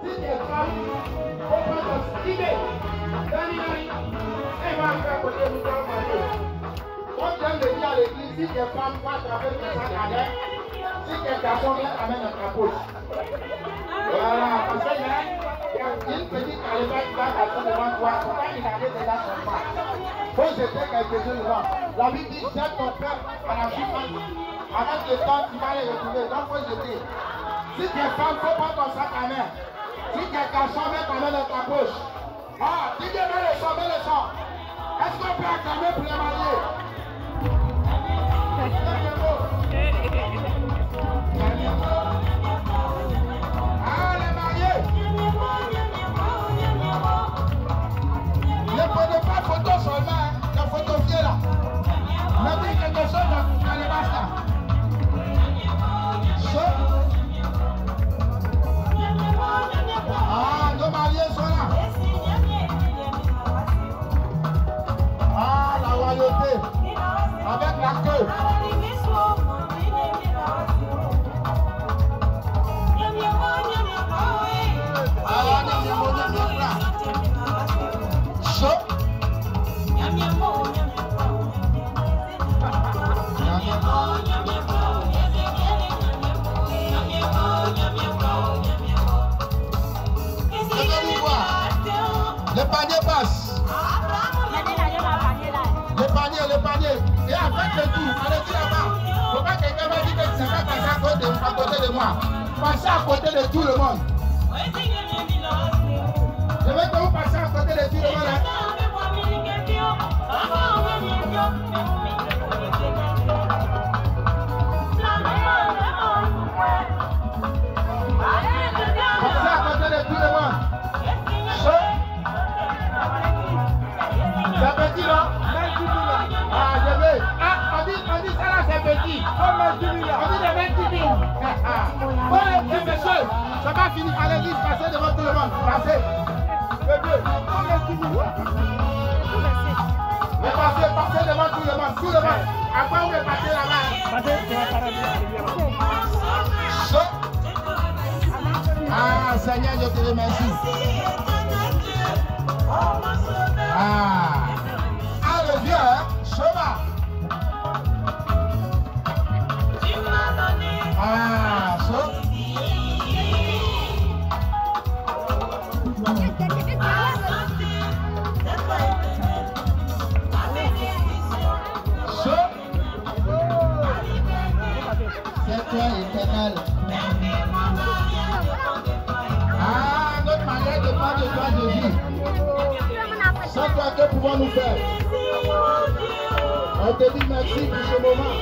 Si tes femmes si tes femmes vont attraper le sac à l'air, si tes t'amener dans ta. Voilà, parce que il y a une petite califat qui va passer devant toi, faut pas regarder déjà son pas. Faut jeter quelque chose devant. La Bible dit, jette ton père à la chute. Avec le temps, tu vas les retrouver. Donc, faut jeter. Si tes femmes, faut prendre ton sac à main. Si garçons, mets ta main dans ta poche. Ah, dis mets le sang, le sang. Est-ce qu'on peut acclamer pour les mariés? Côté, de moi. Passez à côté de tout le monde. Je vais que vous passez à côté de tout le monde. hein. Passez à côté de tout le monde. C'est petit, non Ah, je vais. Ah, on dit, on dit ça là, c'est petit. On dit de 20 000. Bon, les messieurs, ça va finir. Allez-y, passez devant tout le monde. Passez. Le deux. Mais passez, passez devant tout le monde. Tout le monde. Après, vous passez là-bas. Ah, Seigneur, je te remercie. Ah. Ah, le vieux, hein? C'est toi, éternel. Ah, notre mariage dépend de toi, Jésus. Sans toi, que pouvons-nous faire On te dit merci pour ce moment.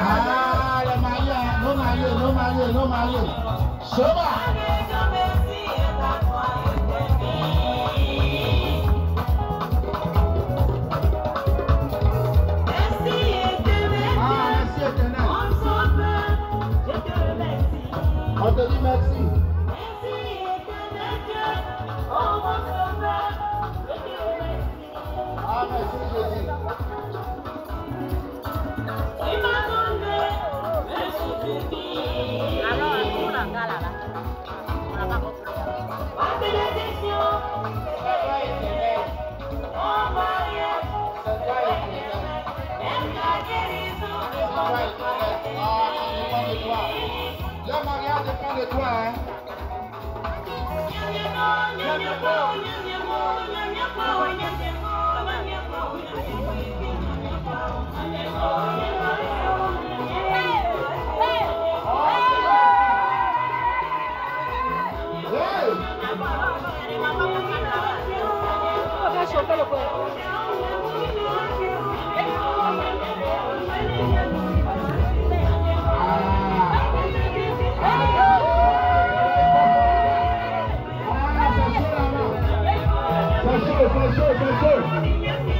Ah, les mariés, nos mariés, nos mariés, nos Attention, attention, attention.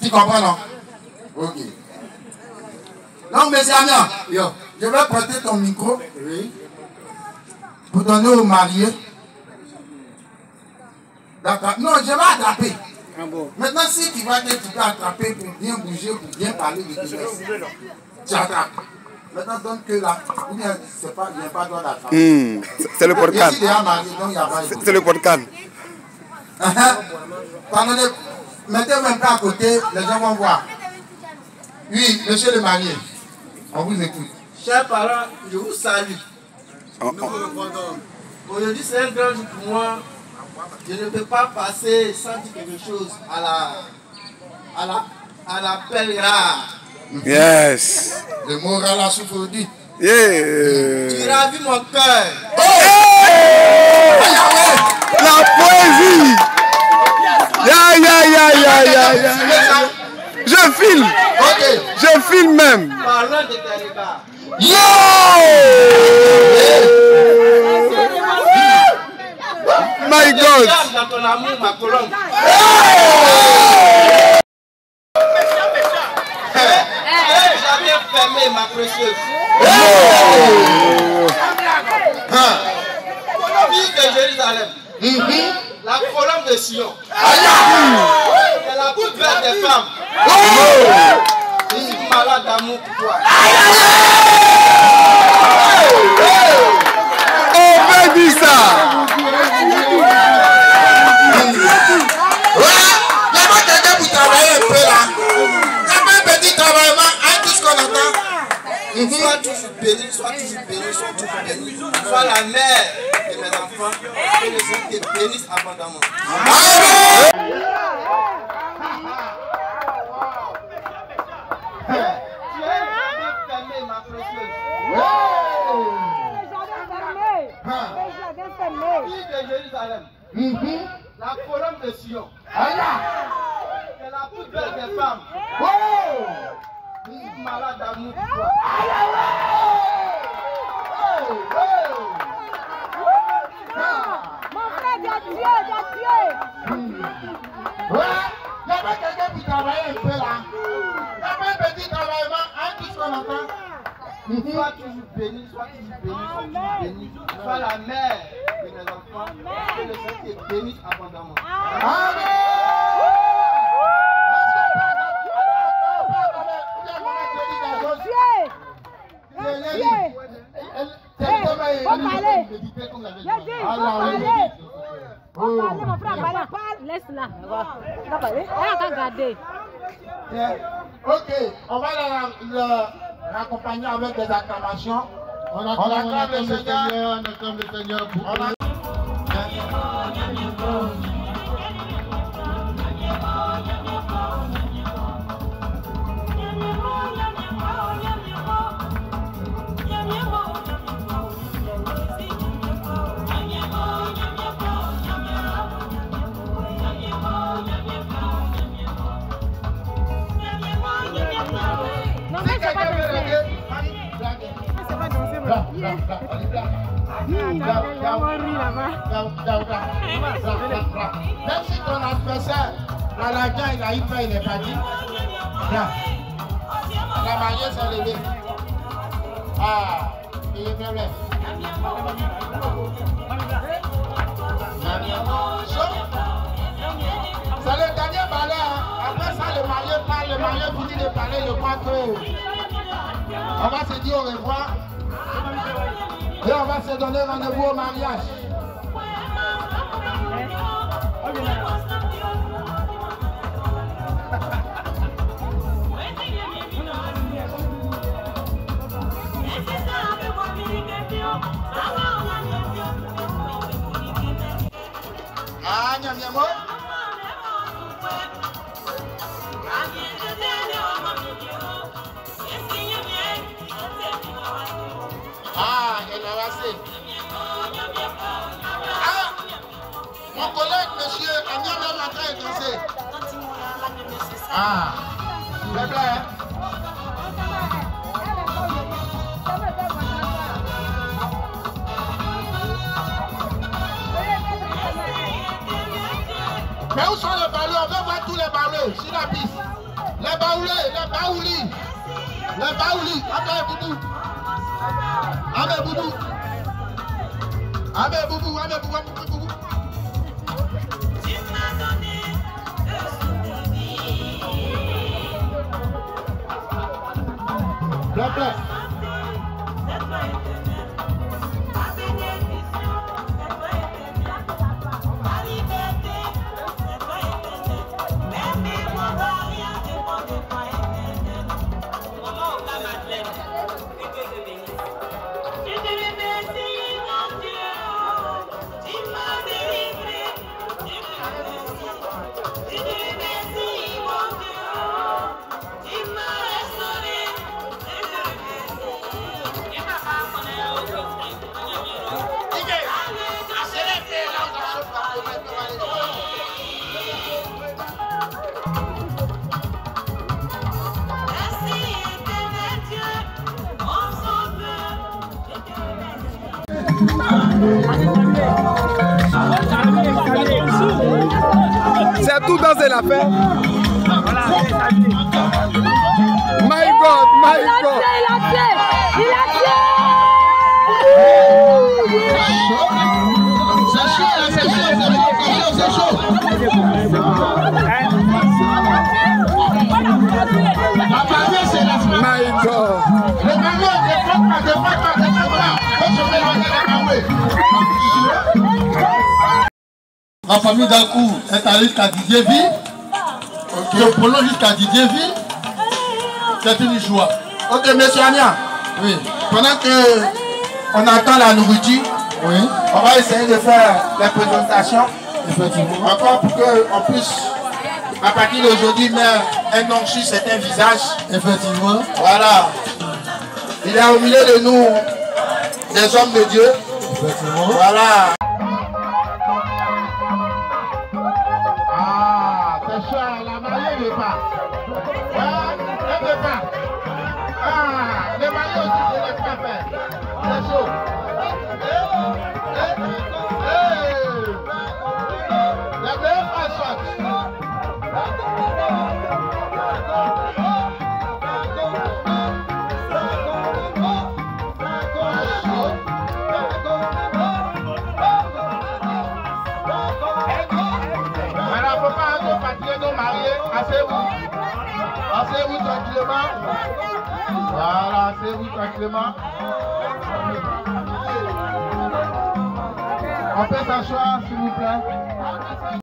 Tu comprends, non? Ok. Donc, monsieur Amiens, Yo. je vais prêter ton micro oui. pour donner au marié. Non, je vais attraper. Bon. Maintenant, si tu vas attraper pour bien bouger, pour bien parler de tu attrapes. Maintenant, donne que là. Ou bien, c'est pas, il n'y a pas droit d'attraper. Hmm, C'est le donc pas de C'est le podcast. Pardonnez, mettez-vous un peu à côté, les gens vont voir. Oui, monsieur le marié, on vous écoute. Chers parents, je vous salue. On- on- Aujourd'hui, c'est un grand jour pour moi. Je ne peux pas passer sans dire quelque chose à la, à la, à l'appel rare. Yes. Le moral a souffert dit. Tu Yeah. ravis mon cœur. La poésie. Ya, ya, ya, ya, ya, ya. Je filme. Ok. Je filme même. Parlons de tes regards. My God. Dans ton amour, ma colombe. Eh, Fermé ma précieuse. Fille de Jérusalem. La colombe de Sion. C'est la plus belle des femmes. Je suis malade d'amour pour toi. Béni, sois toujours béni, sois toujours béni. Sois la mère de mes enfants. Que le Seigneur te bénisse abondamment. Tu es jamais fermé, ma précieuse. Fille de Jérusalem. La colombe de Sion. C'est la plus belle des femmes. Je suis malade d'amour pour toi. Ouais, il y a pas quelqu'un travailler un peu là. Il y a pas un petit travaillement, hein, tout ce qu'on entend. Sois toujours béni, sois toujours béni, sois toujours béni. Sois la mère de mes enfants. Que le Seigneur te bénisse abondamment. Ok, on va la- la- l'accompagner avec des acclamations. On acclame le Seigneur. On acclame le Seigneur. Même si ton adversaire, la guerre, il a eu peur, il dit. Viens. La mariée s'est levée. Ah, il est là. C'est le dernier balai. hein. Après ça, le marié parle, le marié finit de parler, je crois que. On va se dire au revoir. Et on va se donner rendez-vous au mariage. Ah, Año, mi amor. Monsieur, Amiens même en train de danser. Ah, c'est bien, hein? Mais où sont les ballons On veut voir tous les les baoulés, sur la piste. Les baoulés, les baoulis. Les baoulis, Amé Boubou. Amé Boubou. Amé Boubou, Amé Boubou, Amé Boubou. 对 C'est tout dans cette affaire. My God, my God. Il a tué, il a tué. C'est chaud, là, c'est chaud, c'est chaud, c'est chaud. La famille d'Alcou est allée jusqu'à Didier Ville. Je prolonge jusqu'à Didier Ville. C'est une joie. Ok, monsieur Ania, Oui. pendant que on attend la nourriture, Oui. on va essayer de faire les présentations. Effectivement. Encore pour qu'on puisse, à partir d'aujourd'hui, mettre un nom sur certains visages. Effectivement. Voilà. Il est au milieu de nous, des hommes de Dieu. Effectivement. Voilà. Mariée ne veut pas. Ah, elle ne veut pas. Ah, le marié aussi ne laisse pas faire. C'est Asseyez-vous tranquillement. Voilà, asseyez-vous tranquillement. On peut s'asseoir, s'il vous plaît.